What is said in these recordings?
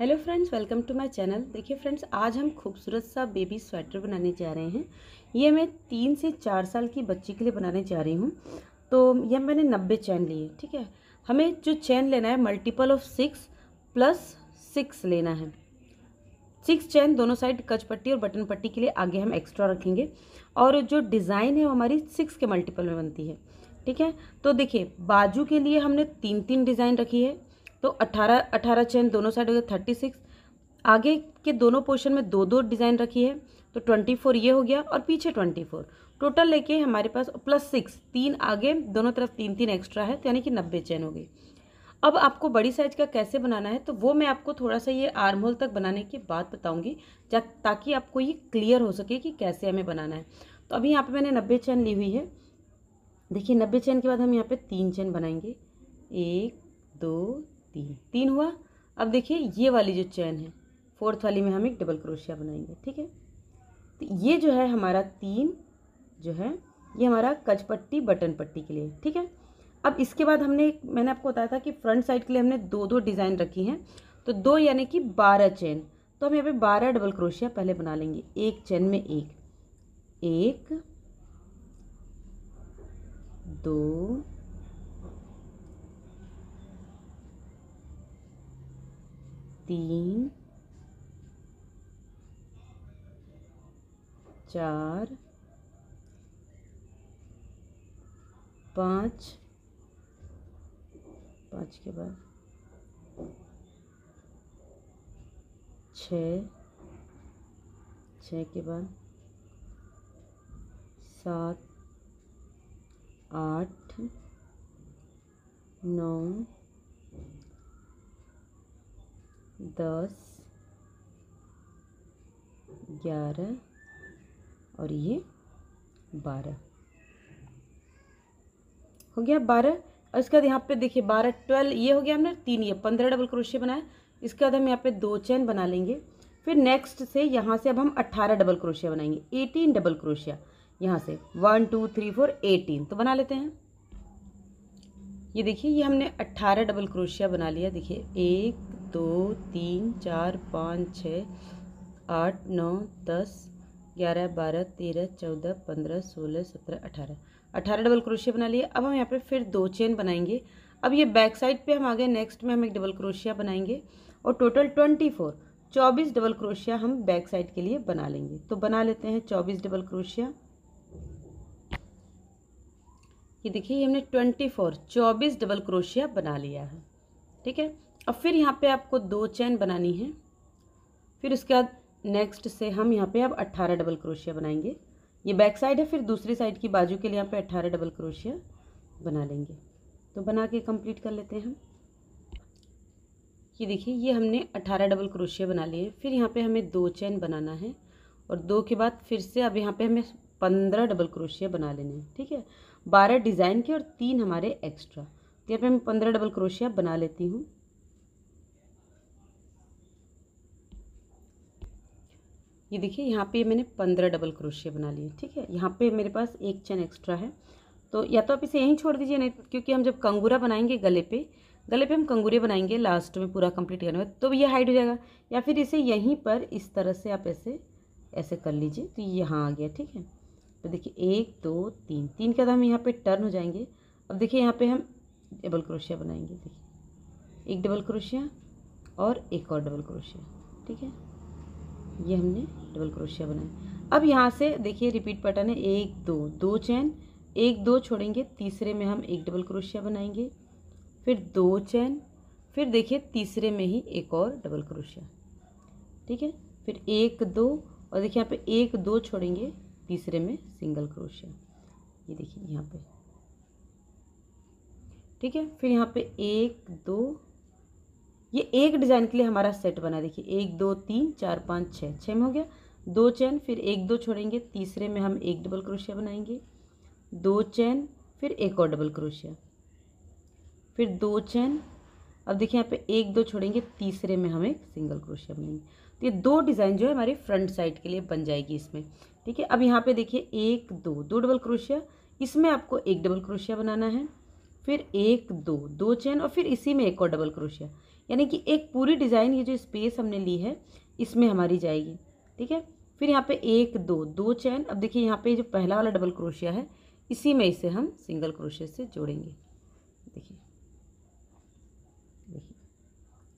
Hello friends, welcome to my channel. देखिए friends, आज हम खूबसूरत सा बेबी स्वेटर बनाने जा रहे हैं। ये मैं तीन से चार साल की बच्ची के लिए बनाने जा रही हूँ। तो ये मैंने नब्बे चैन लिए, ठीक है? हमें जो चैन लेना है multiple of six plus six लेना है। सिक्स चैन दोनों साइड कच पट्टी और बटन पट्टी के लिए आगे हम एक्स्ट्रा रखेंगे। और जो डिज़ाइन है, वो हमारी सिक्स के मल्टीपल में बनती है, ठीक है? तो देखिए, बाजू के लिए हमने तीन तीन डिज़ाइन रखी है। तो अठारह अठारह चैन दोनों साइड हो गया थर्टी सिक्स आगे के दोनों पोर्शन में दो दो डिज़ाइन रखी है तो ट्वेंटी फोर ये हो गया और पीछे ट्वेंटी फोर टोटल लेके हमारे पास प्लस सिक्स तीन आगे, दोनों तरफ़ तीन तीन एक्स्ट्रा है तो यानी कि नब्बे चैन हो गई अब आपको बड़ी साइज़ का कैसे बनाना है तो वो मैं आपको थोड़ा सा ये आर्म होल तक बनाने की बात बताऊँगी ताकि आपको ये क्लियर हो सके कि कैसे हमें बनाना है। तो अभी यहाँ पे मैंने नब्बे चैन ली हुई है। देखिए, नब्बे चैन के बाद हम यहाँ पे तीन चैन बनाएँगे। एक, दो तीन तीन हुआ, अब देखिए ये वाली जो चैन है, फोर्थ वाली में हम एक डबल क्रोशिया बनाएँगे, ठीक है? तो ये जो है हमारा तीन, जो है, ये हमारा कच पट्टी बटन पट्टी के लिए, ठीक है? अब इसके बाद हमने, मैंने आपको बताया था कि फ्रंट साइड के लिए हमने दो दो डिज़ाइन रखी हैं तो दो यानी कि बारह चैन। तो हम यहाँ पे बारह डबल क्रोशिया पहले बना लेंगे, एक चैन में एक। एक, दो तीन चार पाँच पाँच के बाद छ छ के बाद सात आठ नौ दस, ग्यारह और ये बारह। हो गया बारह। और इसके बाद यहाँ पे देखिए बारह, ट्वेल्व, ये हो गया हमने तीन, ये पंद्रह डबल क्रोशिया बनाए इसके बाद हम यहाँ पे दो चैन बना लेंगे। फिर नेक्स्ट से यहाँ से अब हम अट्ठारह डबल क्रोशिया बनाएँगे। एटीन डबल क्रोशिया यहाँ से। One two three four eighteen तो बना लेते हैं। ये देखिए, ये हमने अट्ठारह डबल क्रोशिया बना लिया। देखिए, एक दो, तीन, चार, पाँच, छः, आठ, नौ, दस, ग्यारह, बारह, तेरह, चौदह, पंद्रह, सोलह, सत्रह, अठारह। अठारह डबल क्रोशिया बना लिए। अब हम यहाँ पे फिर दो चेन बनाएँगे। अब ये बैक साइड पे हम आ गए नेक्स्ट में हम एक डबल क्रोशिया बनाएँगे और टोटल ट्वेंटी फोर चौबीस डबल क्रोशिया हम बैक साइड के लिए बना लेंगे। तो बना लेते हैं चौबीस डबल क्रोशिया ये देखिए हमने ट्वेंटी फोर चौबीस डबल क्रोशिया बना लिया है। ठीक है? अब फिर यहाँ पे आपको दो चैन बनानी है। फिर उसके बाद नेक्स्ट से हम यहाँ पे अब अट्ठारह डबल क्रोशिया बनाएँगे। ये बैक साइड है, फिर दूसरी साइड की बाजू के लिए यहाँ पे अट्ठारह डबल क्रोशिया बना लेंगे। तो बना के कंप्लीट कर लेते हैं हम। ये देखिए, ये हमने अठारह डबल क्रोशिया बना लिए फिर यहाँ पे हमें दो चैन बनाना है और दो के बाद फिर से अब यहाँ पे हमें पंद्रह डबल क्रोशिया बना लेने हैं, ठीक है? बारह डिज़ाइन के और तीन हमारे एक्स्ट्रा तो यहाँ पे मैं पंद्रह डबल क्रोशिया बना लेती हूँ। ये देखिए, यहाँ पे मैंने पंद्रह डबल क्रोशिया बना लिए ठीक है, यहाँ पे मेरे पास एक चैन एक्स्ट्रा है। तो या तो आप इसे यहीं छोड़ दीजिए, नहीं, क्योंकि हम जब कंगूरा बनाएँगे गले पे गले पे हम कंगूरे बनाएँगे लास्ट में पूरा कंप्लीट करने तो ये हाइड हो जाएगा। या फिर इसे यहीं पर इस तरह से आप ऐसे ऐसे कर लीजिए तो यहाँ आ गया। ठीक है तो देखिए, एक, दो, तीन तीन के बाद हम यहाँ पर टर्न हो जाएँगे। अब देखिए, यहाँ पर हम डबल क्रोशिया बनाएँगे। देखिए, एक डबल क्रोशिया और एक और डबल क्रोशिया ठीक है ये हमने डबल क्रोशिया बनाया। अब यहाँ से देखिए रिपीट पैटर्न है, एक, दो दो चैन एक, दो छोड़ेंगे, तीसरे में हम एक डबल क्रोशिया बनाएँगे, फिर दो चैन फिर देखिए तीसरे में ही एक और डबल क्रोशिया ठीक है? फिर एक, दो, और देखिए यहाँ पे एक, दो छोड़ेंगे, तीसरे में सिंगल क्रोशिया ये देखिए यहाँ पे। ठीक है? फिर यहाँ पे एक, दो ये एक डिज़ाइन के लिए हमारा सेट बना देखिए, एक, दो, तीन, चार, पाँच, छः। छः में हो गया। दो चैन, फिर एक, दो छोड़ेंगे। तीसरे में हम एक डबल क्रोशिया बनाएँगे। दो चैन, फिर एक और डबल क्रोशिया फिर दो चैन। अब देखिए, यहाँ पे एक, दो छोड़ेंगे। तीसरे में हम एक सिंगल क्रोशिया बनाएँगे। तो ये दो डिज़ाइन जो है हमारी फ्रंट साइड के लिए बन जाएगी इसमें। ठीक है, अब यहाँ पे देखिए, एक, दो दो डबल क्रोशिया इसमें आपको एक डबल क्रोशिया बनाना है। फिर एक, दो दो चैन और फिर इसी में एक और डबल क्रोशिया यानी कि एक पूरी डिज़ाइन ये जो स्पेस हमने ली है, इसमें हमारी जाएगी। ठीक है? फिर यहाँ पे एक, दो दो चैन। अब देखिए यहाँ पे जो पहला वाला डबल क्रोशिया है, इसी में इसे हम सिंगल क्रोशिया से जोड़ेंगे। देखिए। देखिए।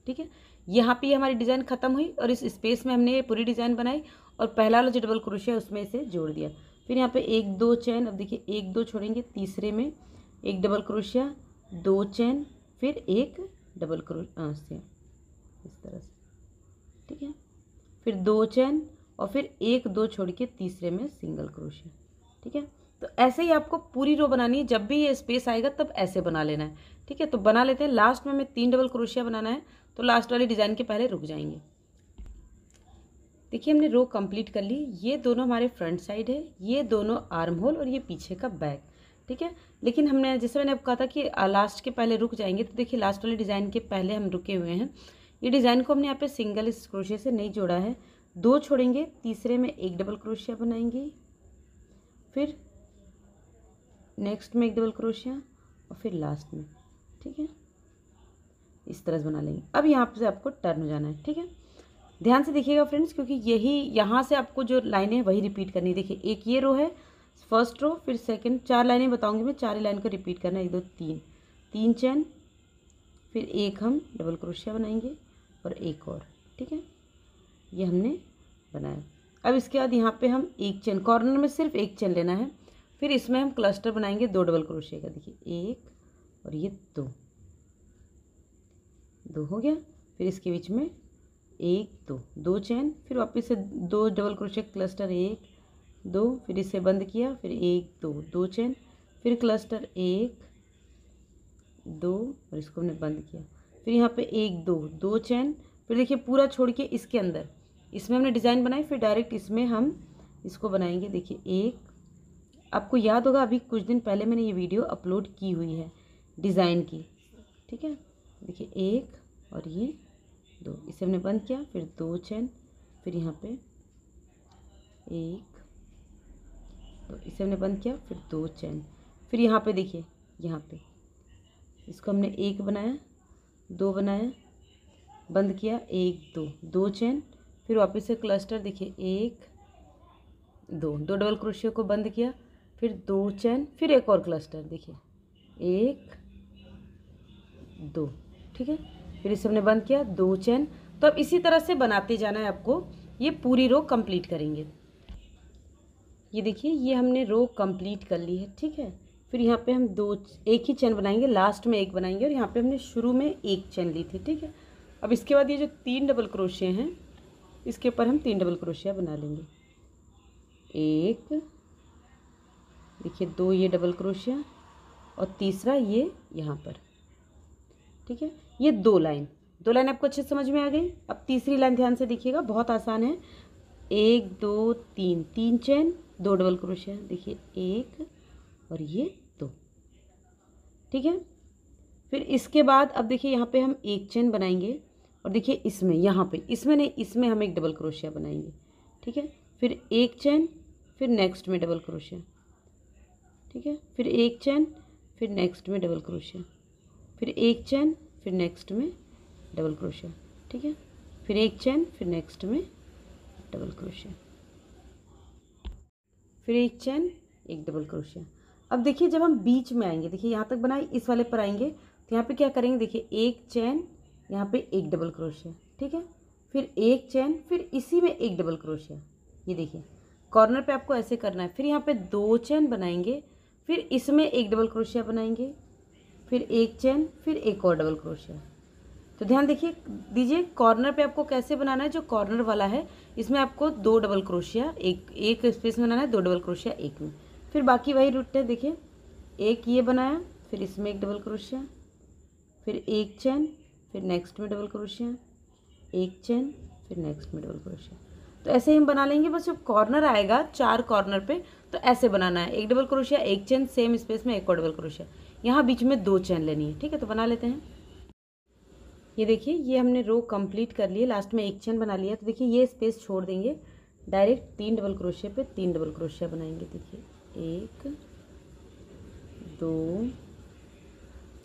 ठीक है? यहाँ पे हमारी डिज़ाइन ख़त्म हुई और इस स्पेस में हमने ये पूरी डिज़ाइन बनाई और पहला वाला जो डबल क्रोशिया उसमें इसे जोड़ दिया। फिर यहाँ पे एक, दो चैन। अब देखिए, एक, दो छोड़ेंगे तीसरे में। एक डबल क्रोशिया दो चैन, फिर एक डबल क्रोशिया इस तरह से। ठीक है? फिर दो चैन और फिर एक दो छोड़ के तीसरे में सिंगल क्रोशिया ठीक है? तो ऐसे ही आपको पूरी रो बनानी है। जब भी ये स्पेस आएगा, तब ऐसे बना लेना है। ठीक है? तो बना लेते हैं। लास्ट में हमें तीन डबल क्रोशिया बनाना है। तो लास्ट वाली डिज़ाइन के पहले रुक जाएँगे। देखिए, हमने रो कंप्लीट कर ली। ये दोनों हमारे फ्रंट साइड है। ये दोनों आर्म होल और ये पीछे का बैक ठीक है? लेकिन हमने, जैसे मैंने अब कहा था कि लास्ट के पहले रुक जाएँगे तो देखिए लास्ट वाले डिज़ाइन के पहले हम रुके हुए हैं। ये डिज़ाइन को हमने यहाँ पे सिंगल क्रोशिया से नहीं जोड़ा है। दो छोड़ेंगे, तीसरे में एक डबल क्रोशिया बनाएँगे। फिर नेक्स्ट में एक डबल क्रोशिया और फिर लास्ट में, ठीक है? इस तरह से बना लेंगे। अब यहाँ से आपको टर्न हो जाना है, ठीक है? ध्यान से देखिएगा फ्रेंड्स क्योंकि यही, यहाँ से आपको जो लाइनें वही रिपीट करनी है। देखिए, एक ये रो है फ़र्स्ट रो, फिर सेकंड, चार लाइनें बताऊँगी मैं, चार लाइन को रिपीट करना एक, दो, तीन। तीन चैन, फिर एक हम डबल क्रोशिया बनाएँगे, और एक और, ठीक है? ये हमने बनाया। अब इसके बाद यहाँ पे हम एक चैन, कॉर्नर में सिर्फ़ एक चैन लेना है, फिर इसमें हम क्लस्टर बनाएँगे दो डबल क्रोशिया का। देखिए, एक और ये दो। दो हो गया, फिर इसके बीच में एक, दो। दो चैन, फिर वापस से दो डबल क्रोशिया क्लस्टर, एक दो, फिर इसे बंद किया, फिर एक, दो दो चैन, फिर क्लस्टर एक, दो, और इसको हमने बंद किया। फिर यहाँ पे एक, दो दो चैन, फिर देखिए पूरा छोड़ के इसके अंदर। इसमें हमने डिज़ाइन बनाई, फिर डायरेक्ट इसमें हम इसको बनाएँगे। देखिए, एक, आपको याद होगा, अभी कुछ दिन पहले मैंने ये वीडियो अपलोड की हुई है डिज़ाइन की, ठीक है? देखिए, एक और ये, दो, इसे हमने बंद किया, फिर दो चैन, फिर यहाँ पे एक तो इसे हमने बंद किया, फिर दो चैन। फिर यहाँ पे देखिए, यहाँ पे। इसको हमने एक बनाया, दो बनाया, बंद किया, एक, दो। दो चैन, फिर वापस से क्लस्टर देखिए, एक, दो। दो डबल क्रोशिया को बंद किया, फिर दो चैन, फिर एक और क्लस्टर देखिए। एक, दो। ठीक है? फिर इसे हमने बंद किया, दो चैन। तो अब इसी तरह से बनाते जाना है आपको। ये पूरी रो कंप्लीट करेंगे। ये देखिए, ये हमने रो कंप्लीट कर ली है, ठीक है? फिर यहाँ पे हम दो एक ही चैन बनाएँगे लास्ट में एक बनाएँगे, और यहाँ पे हमने शुरू में एक चैन ली थी, ठीक है? अब इसके बाद ये जो तीन डबल क्रोशिया हैं, इसके ऊपर हम तीन डबल क्रोशिया बना लेंगे। एक, देखिए, दो ये डबल क्रोशिया और तीसरा ये यहाँ पर, ठीक है? ये दो लाइन दो लाइन आपको अच्छे समझ में आ गई अब तीसरी लाइन ध्यान से देखिएगा, बहुत आसान है। एक, दो, तीन तीन चैन दो डबल क्रोशिया देखिए, एक और ये दो। ठीक है? फिर इसके बाद अब देखिए, यहाँ पे हम एक चैन बनाएँगे और देखिए, इसमें, यहाँ पे, इसमें नहीं, इसमें हम एक डबल क्रोशिया बनाएँगे। ठीक है? फिर एक चैन, फिर नेक्स्ट में डबल क्रोशिया। ठीक है? फिर एक चैन, फिर नेक्स्ट में डबल क्रोशिया। फिर एक चैन, फिर नेक्स्ट में डबल क्रोशिया। ठीक है? फिर एक चैन, फिर नेक्स्ट में डबल क्रोशिया। फिर एक चैन एक डबल क्रोशिया अब देखिए जब हम बीच में आएँगे, देखिए यहाँ तक बनाए इस वाले पर आएँगे तो यहाँ पे क्या करेंगे, देखिए एक चैन, यहाँ पे एक डबल क्रोशिया ठीक है? फिर एक चैन, फिर इसी में एक डबल क्रोशिया ये देखिए कॉर्नर पे आपको ऐसे करना है। फिर यहाँ पे दो चैन बनाएँगे, फिर इसमें एक डबल क्रोशिया बनाएँगे, फिर एक चैन, फिर एक और डबल क्रोशिया तो ध्यान देखिए, दीजिए कॉर्नर पे आपको कैसे बनाना है, जो कॉर्नर वाला है, इसमें आपको दो डबल क्रोशिया एक एक स्पेस में बनाना है, दो डबल क्रोशिया एक में। फिर बाकी वही रूट है, देखिए, एक ये बनाया, फिर इसमें एक डबल क्रोशिया फिर एक चैन फिर नेक्स्ट में डबल क्रोशिया एक चैन फिर नेक्स्ट में डबल क्रोशिया तो ऐसे ही हम बना लेंगे, बस जब कॉर्नर आएगा, चार कॉर्नर पे तो ऐसे बनाना है। एक डबल क्रोशिया एक चैन सेम स्पेस में एक और डबल क्रोशिया यहाँ बीच में दो चैन लेनी है, ठीक है? तो बना लेते हैं। ये देखिए, ये हमने रो कंप्लीट कर लिए लास्ट में एक चैन बना लिया तो देखिए, ये स्पेस छोड़ देंगे। डायरेक्ट तीन डबल क्रोशिया पे तीन डबल क्रोशिया बनाएँगे, देखिए। एक, दो,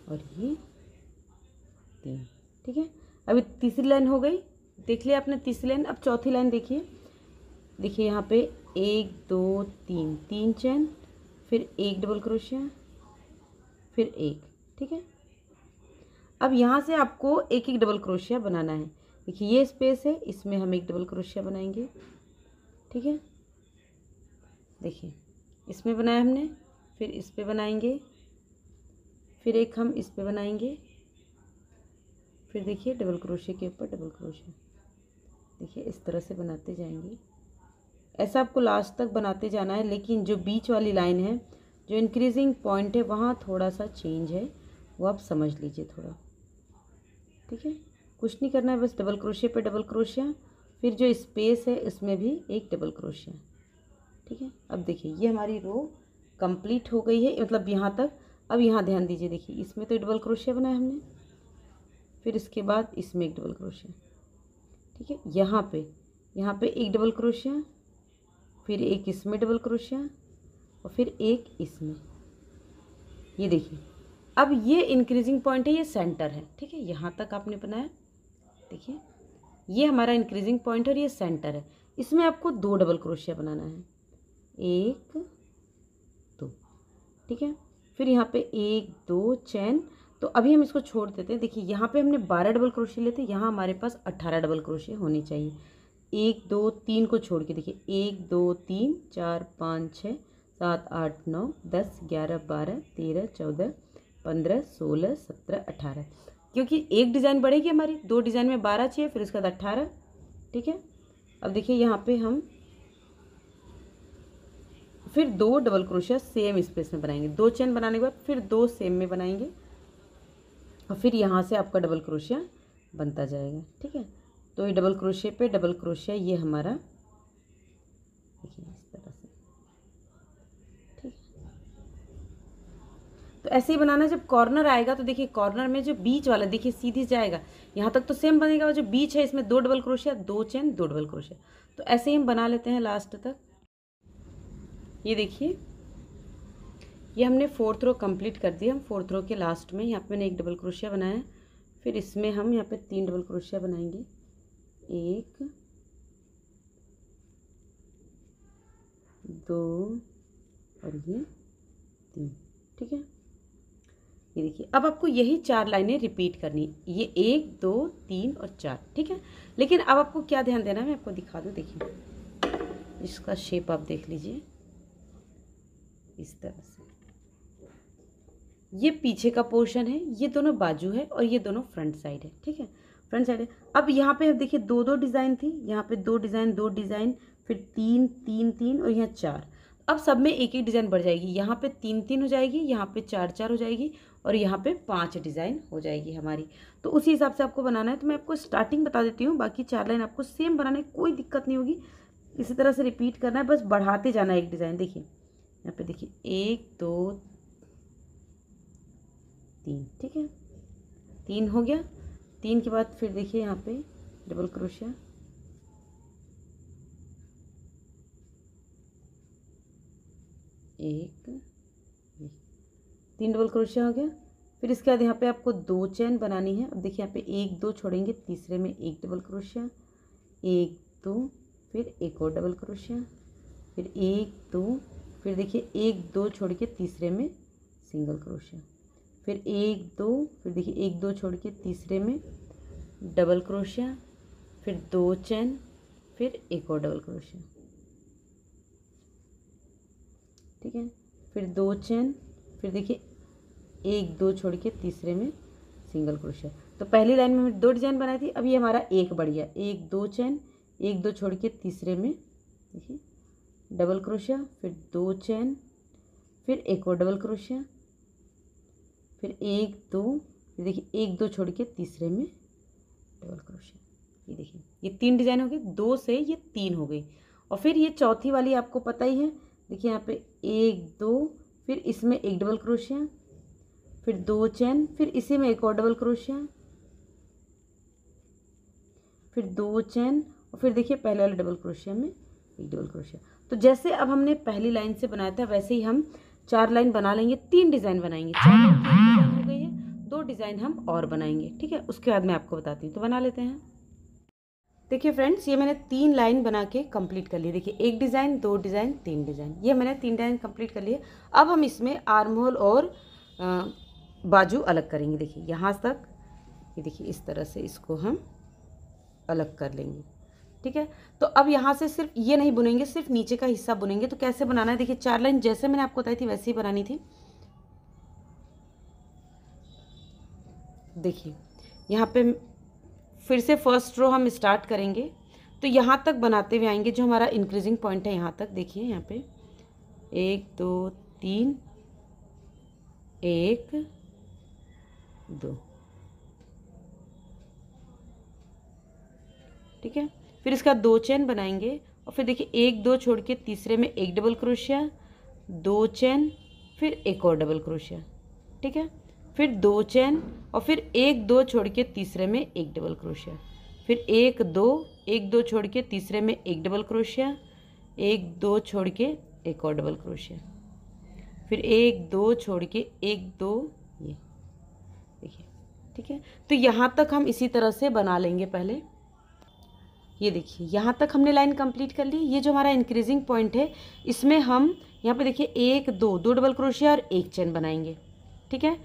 और ये तीन, ठीक है? अभी तीसरी लाइन हो गई। देख लिया आपने तीसरी लाइन अब चौथी लाइन देखिए। देखिए, यहाँ पे एक, दो, तीन तीन चैन फिर एक डबल क्रोशिया फिर एक, ठीक है? अब यहाँ से आपको एक एक डबल क्रोशिया बनाना है। देखिए, ये स्पेस है, इसमें हम एक डबल क्रोशिया बनाएँगे। ठीक है? देखिए, इसमें बनाया हमने, फिर इस पर बनाएँगे, फिर एक हम इस पर बनाएँगे, फिर देखिए डबल क्रोशे के ऊपर डबल क्रोशे देखिए, इस तरह से बनाते जाएँगे। ऐसा आपको लास्ट तक बनाते जाना है, लेकिन जो बीच वाली लाइन है, जो इंक्रीजिंग पॉइंट है, वहाँ थोड़ा सा चेंज है। वो आप समझ लीजिए थोड़ा। ठीक है? कुछ नहीं करना है, बस डबल क्रोशिया पे डबल क्रोशिया फिर जो स्पेस है, उसमें भी एक डबल क्रोशिया ठीक है? अब देखिए, ये हमारी रो कंप्लीट हो गई है। मतलब यहाँ तक, अब यहाँ ध्यान दीजिए, देखिए, इसमें तो डबल क्रोशिया बनाया हमने। फिर इसके बाद इसमें एक डबल क्रोशिया ठीक है? यहाँ पे यहाँ पे एक डबल क्रोशिया फिर एक इसमें डबल क्रोशिया और फिर एक इसमें। ये देखिए अब ये इंक्रीजिंग पॉइंट है, ये सेंटर है। ठीक है, यहाँ तक आपने बनाया। देखिए, ये हमारा इंक्रीजिंग पॉइंट है और ये सेंटर है। इसमें आपको दो डबल क्रोशिया बनाना है। एक, दो। ठीक है, फिर यहाँ पे एक, दो चैन तो अभी हम इसको छोड़ देते हैं। देखिए, यहाँ पे हमने बारह डबल क्रोशिया लेते हैं यहाँ हमारे पास अट्ठारह डबल क्रोशिया होनी चाहिए। एक, दो, तीन को छोड़ के देखिए, एक, दो, तीन, चार, पाँच, छः, सात, आठ, नौ, दस, ग्यारह, बारह, तेरह, चौदह पंद्रह, सोलह, सत्रह, अठारह। क्योंकि एक डिज़ाइन बढ़ेगी हमारी, दो डिज़ाइन में बारह चाहिए, फिर उसके बाद अट्ठारह ठीक है? अब देखिए यहाँ पे हम फिर दो डबल क्रोशिया सेम स्पेस में बनाएँगे। दो चेन बनाने के बाद फिर दो सेम में बनाएँगे। और फिर यहाँ से आपका डबल क्रोशिया बनता जाएगा, ठीक है? तो ये डबल क्रोशिया पे डबल क्रोशिया ये हमारा, देखिए इस तरह से ठीक है तो ऐसे ही बनाना जब कॉर्नर आएगा तो देखिए कॉर्नर में जो बीच वाला, देखिए सीधी जाएगा यहाँ तक तो सेम बनेगा जो बीच है, इसमें दो डबल क्रोशिया दो चेन दो डबल क्रोशिया तो ऐसे ही हम बना लेते हैं लास्ट तक। ये देखिए, ये हमने फोर्थ रो कंप्लीट कर दिया। हम फोर्थ रो के लास्ट में यहाँ पे मैंने एक डबल क्रोशिया बनाया। फिर इसमें हम यहाँ पे तीन डबल क्रोशिया बनाएँगे। एक, दो और ये तीन। ठीक है? ये देखिए, अब आपको यही चार लाइनें रिपीट करनी ये एक, दो, तीन और चार, ठीक है? लेकिन अब आपको क्या ध्यान देना है? मैं आपको दिखा दूँ, देखिए। इसका शेप आप देख लीजिए। इस तरह से। ये पीछे का पोर्शन है, ये दोनों बाजू है और ये दोनों फ्रंट साइड है, ठीक है? फ्रंट साइड है। अब यहाँ पे देखिए, दो दो डिज़ाइन थी, यहाँ पे दो डिज़ाइन दो डिज़ाइन फिर तीन तीन तीन और यहाँ चार। अब सब में एक एक डिज़ाइन बढ़ जाएगी। यहाँ पे तीन तीन हो जाएगी, यहाँ पे चार चार हो जाएगी और यहाँ पे पाँच डिज़ाइन हो जाएगी हमारी। तो उसी हिसाब से आपको बनाना है। तो मैं आपको स्टार्टिंग बता देती हूँ, बाकी चार लाइन आपको सेम बनाने कोई दिक्कत नहीं होगी। इसी तरह से रिपीट करना है, बस बढ़ाते जाना है एक डिज़ाइन। देखिए, यहाँ पे देखिए, एक, दो, तीन, ठीक है? तीन हो गया। तीन के बाद फिर देखिए यहाँ पे डबल क्रोशिया। एक तीन डबल क्रोशिया हो गया। फिर इसके बाद यहाँ पे आपको दो चैन बनानी है। अब देखिए यहाँ पे एक दो छोड़ेंगे, तीसरे में एक डबल क्रोशिया एक दो, फिर एक और डबल क्रोशिया फिर एक दो, फिर देखिए एक दो छोड़ के तीसरे में सिंगल क्रोशिया फिर एक दो, फिर देखिए एक दो छोड़ के तीसरे में डबल क्रोशिया फिर दो चैन, फिर एक और डबल क्रोशिया ठीक है? फिर दो चैन, फिर देखिए, एक, दो छोड़ के तीसरे में सिंगल क्रोशिया तो पहली लाइन में हमने दो डिज़ाइन बनाई थी, अब ये हमारा एक बढ़ गया। एक, दो चैन, एक, दो छोड़ के तीसरे में, देखिए डबल क्रोशिया फिर दो चैन, फिर एक और डबल क्रोशिया फिर एक, दो, फिर देखिए, एक, दो छोड़ के तीसरे में डबल क्रोशिया ये देखिए, ये तीन डिज़ाइन हो गए दो से ये तीन हो गई। और फिर ये चौथी वाली आपको पता ही है देखिए यहाँ पे एक, दो, फिर इसमें एक डबल क्रोशिया फिर दो चैन फिर इसी में एक और डबल क्रोशिया फिर दो चैन और फिर देखिए पहले वाले डबल क्रोशिया में एक डबल क्रोशिया तो जैसे अब हमने पहली लाइन से बनाया था, वैसे ही हम चार लाइन बना लेंगे, तीन डिज़ाइन बनाएँगे। चार लाइन हो गई है, दो डिज़ाइन हम और बनाएँगे, ठीक है? उसके बाद मैं आपको बताती हूँ। तो बना लेते हैं। देखिए फ्रेंड्स ये मैंने तीन लाइन बना के कंप्लीट कर ली। देखिए, एक डिज़ाइन दो डिज़ाइन तीन डिज़ाइन ये मैंने तीन डिज़ाइन कंप्लीट कर लिए। अब हम इसमें आर्म होल और बाजू अलग करेंगे। देखिए, यहाँ तक, ये देखिए, इस तरह से इसको हम अलग कर लेंगे। ठीक है? तो अब यहाँ से सिर्फ़ ये नहीं बुनेंगे, सिर्फ़ नीचे का हिस्सा बुनेंगे। तो कैसे बनाना है? देखिए, चार लाइन जैसे मैंने आपको बताई थी, वैसे ही बनानी थी। देखिए, यहाँ पे फिर से फ़र्स्ट रो हम स्टार्ट करेंगे। तो यहाँ तक बनाते हुए आएँगे, जो हमारा इंक्रीजिंग पॉइंट है, यहाँ तक देखिए, यहाँ पे। एक, दो, तीन, एक, दो। ठीक है? फिर इसका दो चैन बनाएँगे और फिर देखिए, एक, दो छोड़ के तीसरे में एक डबल क्रोशिया दो चैन फिर एक और डबल क्रोशिया ठीक है? फिर दो चैन और फिर एक दो छोड़ के तीसरे में एक डबल क्रोशिया फिर एक दो एक दो छोड़ के तीसरे में एक डबल क्रोशिया एक दो छोड़ के एक और डबल क्रोशिया फिर एक दो छोड़ के एक दो, ये. देखिए, ठीक है? तो यहाँ तक हम इसी तरह से बना लेंगे पहले. ये देखिए, यहाँ तक हमने लाइन कंप्लीट कर ली. ये जो हमारा इंक्रीजिंग पॉइंट है, इसमें हम, यहाँ पे देखिए, एक दो दो डबल क्रोशिया और एक चैन बनाएँगे. ठीक है?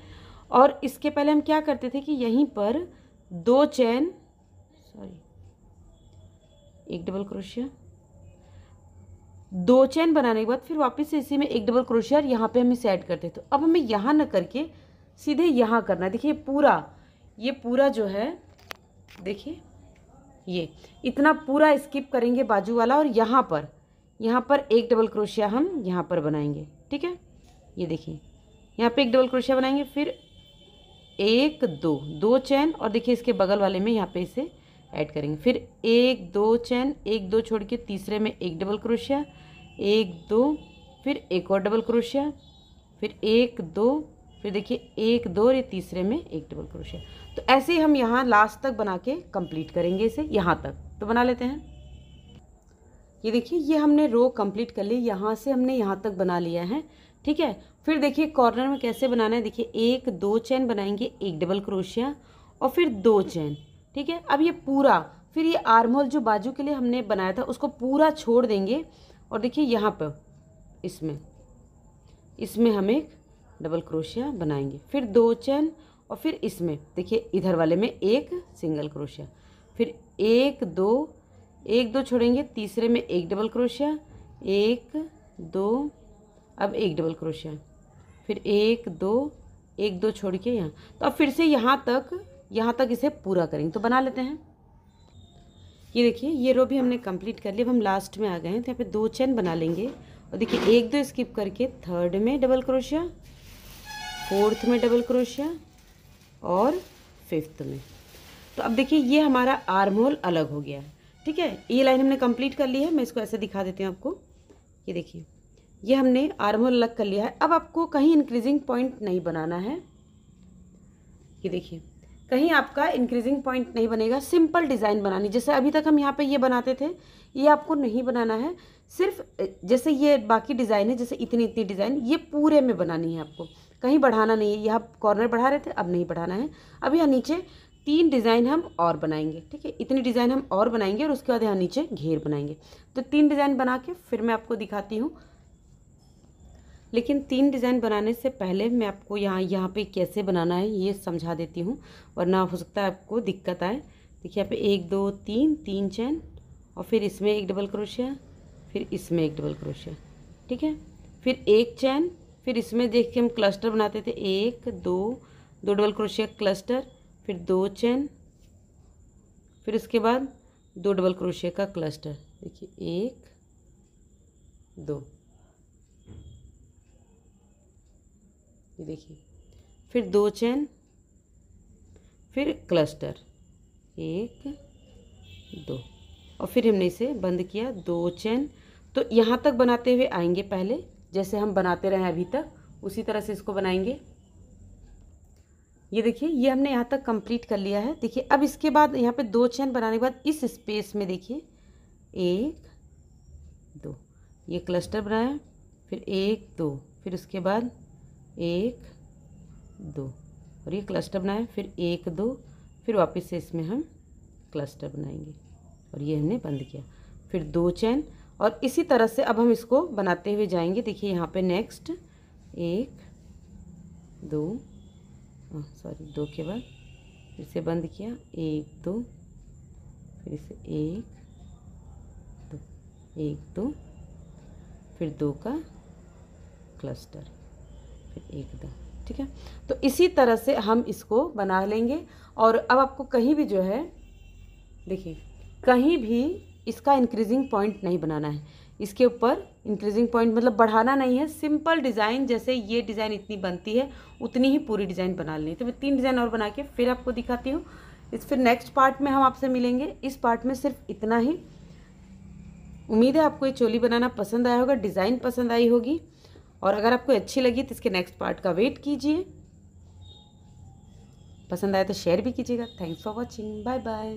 और इसके पहले हम क्या करते थे कि यहीं पर दो चैन सॉरी एक डबल क्रोशिया दो चैन बनाने के बाद फिर वापस से इसी में एक डबल क्रोशिया यहाँ पे हम इसे ऐड करते तो अब हमें यहाँ न करके सीधे यहाँ करना है। देखिए पूरा, ये पूरा जो है, देखिए, ये, इतना पूरा स्किप करेंगे बाजू वाला और यहाँ पर यहाँ पर एक डबल क्रोशिया हम यहाँ पर बनाएँगे। ठीक है? ये देखिए, यहाँ पे एक डबल क्रोशिया बनाएँगे, फिर एक, दो दो चैन और देखिए इसके बगल वाले में यहाँ पे इसे ऐड करेंगे। फिर एक, दो चैन, एक, दो छोड़ के तीसरे में एक डबल क्रोशिया एक, दो, फिर एक और डबल क्रोशिया फिर एक, दो, फिर देखिए एक, दो और तीसरे में एक डबल क्रोशिया तो ऐसे ही हम यहाँ लास्ट तक बना के कंप्लीट करेंगे इसे, यहाँ तक। तो बना लेते हैं। ये देखिए, ये हमने रो कंप्लीट कर ली, यहाँ से हमने यहाँ तक बना लिया है। ठीक है? फिर देखिए कॉर्नर में कैसे बनाना है? देखिए, एक, दो चैन बनाएँगे, एक डबल क्रोशिया और फिर दो चैन ठीक है? अब ये पूरा, फिर ये आर्मोल जो बाजू के लिए हमने बनाया था, उसको पूरा छोड़ देंगे और देखिए यहाँ पर, इसमें इसमें हम एक डबल क्रोशिया बनाएँगे। फिर दो चैन और फिर इसमें, देखिए इधर वाले में एक सिंगल क्रोशिया फिर एक, दो एक, दो छोड़ेंगे, तीसरे में एक डबल क्रोशिया एक, दो अब एक डबल क्रोशिया फिर एक, दो एक, दो छोड़ के यहाँ। तो अब फिर से यहाँ तक यहाँ तक इसे पूरा करेंगे। तो बना लेते हैं। ये देखिए, ये रो भी हमने कंप्लीट कर लिया। अब हम लास्ट में आ गए हैं तो यहाँ पे दो चैन बना लेंगे। और देखिए, एक, दो स्किप करके थर्ड में डबल क्रोशिया फोर्थ में डबल क्रोशिया और फिफ्थ में। तो अब देखिए, ये हमारा आर्म होल अलग हो गया है। ठीक है? ये लाइन हमने कंप्लीट कर ली है। मैं इसको ऐसे दिखा देती हूँ आपको। ये देखिए। ये हमने आर्मोल अलग कर लिया है। अब आपको कहीं इंक्रीजिंग पॉइंट नहीं बनाना है। ये देखिए, कहीं आपका इंक्रीजिंग पॉइंट नहीं बनेगा। सिंपल डिज़ाइन बनानी। जैसे अभी तक हम यहाँ पे ये बनाते थे, ये आपको नहीं बनाना है। सिर्फ़ जैसे ये बाकी डिज़ाइन है, जैसे इतनी इतनी डिज़ाइन ये पूरे में बनानी है आपको। कहीं बढ़ाना नहीं है। यहाँ कॉर्नर बढ़ा रहे थे, अब नहीं बढ़ाना है। अब यहाँ नीचे तीन डिज़ाइन हम और बनाएँगे, ठीक है? इतनी डिज़ाइन हम और बनाएँगे और उसके बाद यहाँ नीचे घेर बनाएँगे। तो तीन डिज़ाइन बना के फिर मैं आपको दिखाती हूँ। लेकिन तीन डिज़ाइन बनाने से पहले मैं आपको यहाँ यहाँ पे कैसे बनाना है ये समझा देती हूँ, वरना हो सकता है आपको दिक्कत आए। देखिए, यहाँ पे एक, दो, तीन तीन चैन और फिर इसमें एक डबल क्रोशिया, फिर इसमें एक डबल क्रोशिया, ठीक है? फिर एक चैन, फिर इसमें देख के हम क्लस्टर बनाते थे, एक, दो दो डबल क्रोशिया क्लस्टर, फिर दो चैन, फिर उसके बाद दो डबल क्रोशिया का क्लस्टर, देखिए, एक, दो। ये देखिए। फिर दो चैन, फिर क्लस्टर। एक, दो। और फिर हमने इसे बंद किया, दो चैन। तो यहाँ तक बनाते हुए आएँगे पहले, जैसे हम बनाते रहे अभी तक, उसी तरह से इसको बनाएँगे। ये देखिए, ये हमने यहाँ तक कंप्लीट कर लिया है। देखिए, अब इसके बाद यहाँ पे दो चैन बनाने के बाद इस स्पेस में देखिए, एक, दो। ये क्लस्टर बनाया, फिर एक, दो। फिर उसके बाद एक, दो। और ये क्लस्टर बनाए, फिर एक, दो। फिर वापस से इसमें हम क्लस्टर बनाएँगे। और ये हमने बंद किया। फिर दो चैन। और इसी तरह से अब हम इसको बनाते हुए जाएँगे। देखिए यहाँ पे नेक्स्ट एक, दो। सॉरी दो के बाद। फिर से बंद किया। एक, दो। फिर से एक, दो। एक, दो। फिर दो का क्लस्टर फिर एक दो ठीक है? तो इसी तरह से हम इसको बना लेंगे और अब आपको कहीं भी जो है, देखिए, कहीं भी इसका इंक्रीजिंग पॉइंट नहीं बनाना है। इसके ऊपर इंक्रीजिंग पॉइंट मतलब बढ़ाना नहीं है सिंपल डिज़ाइन जैसे ये डिज़ाइन इतनी बनती है, उतनी ही पूरी डिज़ाइन बना लेनी तो मैं तीन डिज़ाइन और बना के फिर आपको दिखाती हूँ। इस फिर नेक्स्ट पार्ट में हम आपसे मिलेंगे। इस पार्ट में सिर्फ़ इतना ही। उम्मीद है आपको ये चोली बनाना पसंद आया होगा डिज़ाइन पसंद आई होगी। और अगर आपको अच्छी लगी तो इसके नेक्स्ट पार्ट का वेट कीजिए। पसंद आया तो शेयर भी कीजिएगा। Thanks for watching bye bye